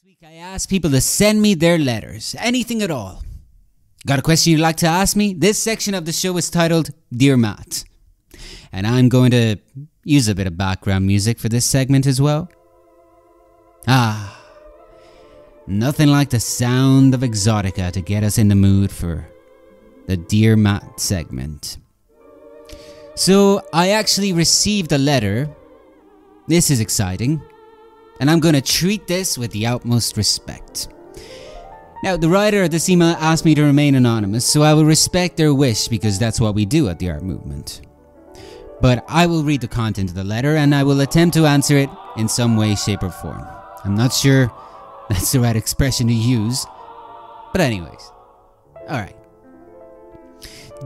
Last week I asked people to send me their letters, anything at all. Got a question you'd like to ask me? This section of the show is titled Dear Matt. And I'm going to use a bit of background music for this segment as well. Ah, nothing like the sound of Exotica to get us in the mood for the Dear Matt segment. So, I actually received a letter. This is exciting. And I'm going to treat this with the utmost respect. Now, the writer of this email asked me to remain anonymous, so I will respect their wish because that's what we do at the art movement. But I will read the content of the letter and I will attempt to answer it in some way, shape, or form. I'm not sure that's the right expression to use, but, anyways. Alright.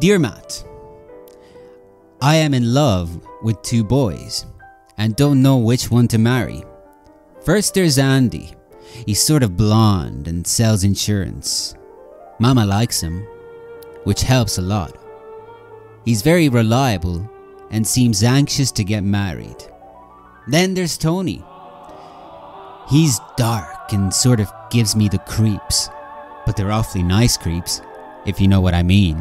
Dear Matt, I am in love with two boys and don't know which one to marry. First, there's Andy. He's sort of blonde and sells insurance. Mama likes him, which helps a lot. He's very reliable and seems anxious to get married. Then there's Tony. He's dark and sort of gives me the creeps, but they're awfully nice creeps, if you know what I mean.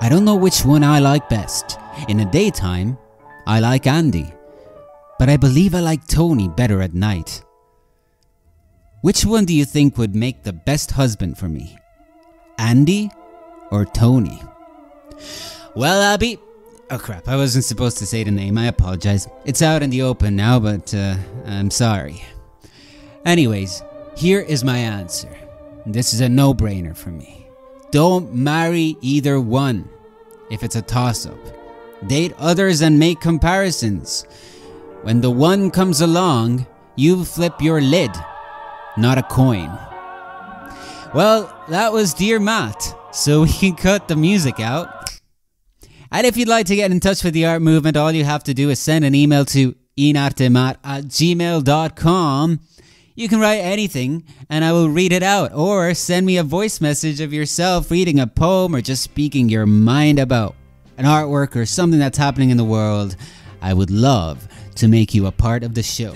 I don't know which one I like best. In the daytime, I like Andy, but I believe I like Tony better at night. Which one do you think would make the best husband for me? Andy or Tony? Well, Abby. Oh crap, I wasn't supposed to say the name, I apologize. It's out in the open now, but uh, I'm sorry. Anyways, here is my answer. This is a no brainer for me. Don't marry either one if it's a toss up. Date others and make comparisons. When the one comes along, you flip your lid not a coin. Well, that was Dear Matt, so we can cut the music out. And if you'd like to get in touch with the art movement, all you have to do is send an email to inartematt at gmail.com. You can write anything and I will read it out, or send me a voice message of yourself reading a poem or just speaking your mind about an artwork or something that's happening in the world. I would love to make you a part of the show.